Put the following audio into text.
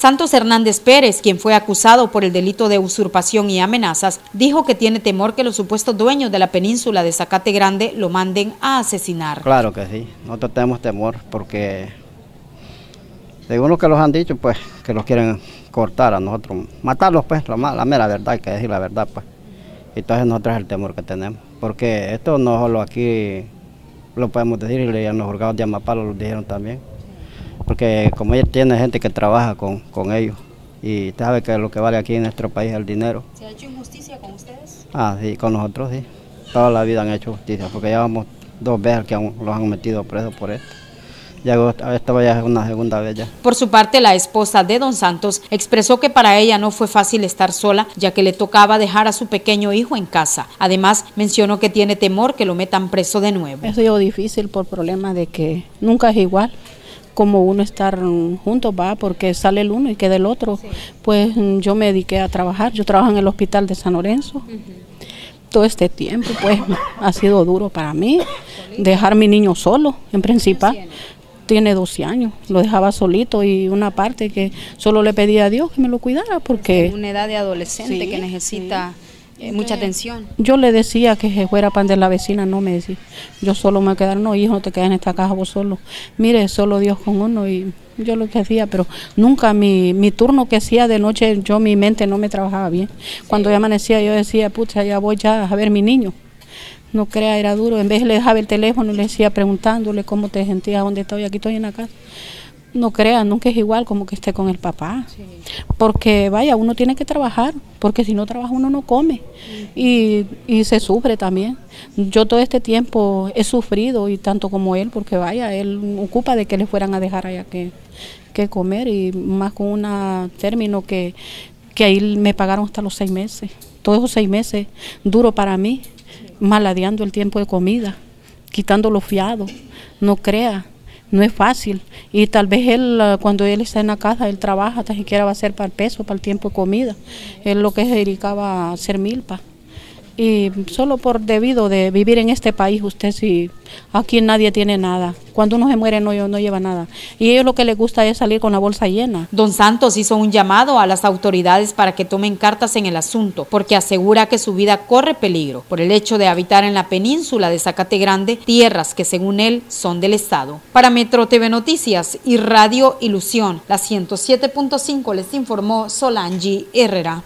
Santos Hernández Pérez, quien fue acusado por el delito de usurpación y amenazas, dijo que tiene temor que los supuestos dueños de la península de Zacate Grande lo manden a asesinar. Claro que sí, nosotros tenemos temor porque según lo que los han dicho, pues que los quieren cortar a nosotros, matarlos pues, la, la mera verdad, hay que decir la verdad pues. Entonces nosotros el temor que tenemos, porque esto no solo aquí lo podemos decir, y en los juzgados de Amapalo lo dijeron también, porque como ella tiene gente que trabaja con, con ellos, y sabe que lo que vale aquí en nuestro país es el dinero. ¿Se ha hecho injusticia con ustedes? Ah, sí, con nosotros sí. Toda la vida han hecho justicia, porque ya vamos dos veces que los han metido presos por esto. Ya esta ya es una segunda vez ya. Por su parte, la esposa de Don Santos expresó que para ella no fue fácil estar sola, ya que le tocaba dejar a su pequeño hijo en casa. Además, mencionó que tiene temor que lo metan preso de nuevo. Es sido difícil por problema de que nunca es igual como uno estar juntos, va, porque sale el uno y queda el otro. Pues yo me dediqué a trabajar, yo trabajo en el hospital de San Lorenzo. Todo este tiempo, pues, ha sido duro para mí dejar a mi niño solo, en principal. Tiene 12 años, lo dejaba solito y una parte que solo le pedía a Dios que me lo cuidara porque... Una edad de adolescente que necesita... mucha atención. Yo le decía que se fuera pan de la vecina, no me decía. Yo solo me quedar, no, hijo, no te quedas en esta casa vos solo. Mire, solo Dios con uno y yo lo que hacía, pero nunca mi, mi turno que hacía de noche, yo mi mente no me trabajaba bien. Cuando ya amanecía yo decía, pucha, ya voy ya a ver mi niño. No crea, era duro. En vez le dejaba el teléfono y le decía preguntándole cómo te sentías, dónde estoy, aquí estoy en la casa. No crea, nunca es igual como que esté con el papá. Porque vaya, uno tiene que trabajar, porque si no trabaja uno no come. y, y, se sufre también. Yo todo este tiempo he sufrido, y tanto como él, porque vaya, él ocupa de que le fueran a dejar allá que, que comer, y más con un término que, que ahí me pagaron hasta los seis meses. Todos esos seis meses, duro para mí maladeando el tiempo de comida, quitando los fiados. No crea, no es fácil. Y tal vez él, ah, cuando él está en la casa, él trabaja, tan siquiera va a ser para el peso, para el tiempo de comida. Él lo que se dedicaba a hacer milpa. Y solo por debido de vivir en este país, usted si aquí nadie tiene nada. Cuando uno se muere no, no lleva nada. Y ellos lo que les gusta es salir con la bolsa llena. Don Santos hizo un llamado a las autoridades para que tomen cartas en el asunto, porque asegura que su vida corre peligro por el hecho de habitar en la península de Zacate Grande, tierras que según él son del Estado. Para Metro TV Noticias y Radio Ilusión, la 107.5 les informó Solangi Herrera.